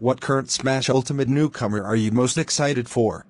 What current Smash Ultimate newcomer are you most excited for?